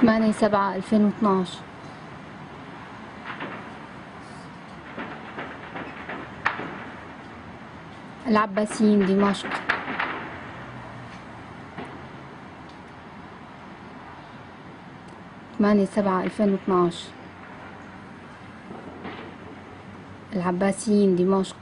ثمانية سبعة ألفين واثناش. العباسيين دمشق. ثمانية سبعة ألفين واثناش. العباسيين دمشق.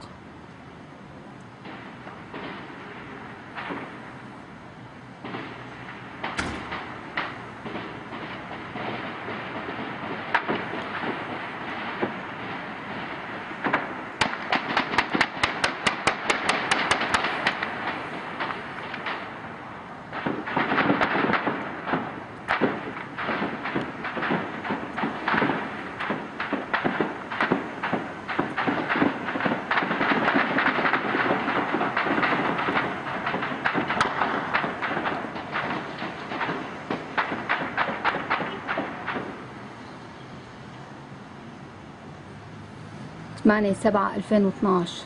ثمانية سبعة ألفين واثناش.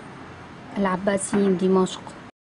العباسيين دمشق.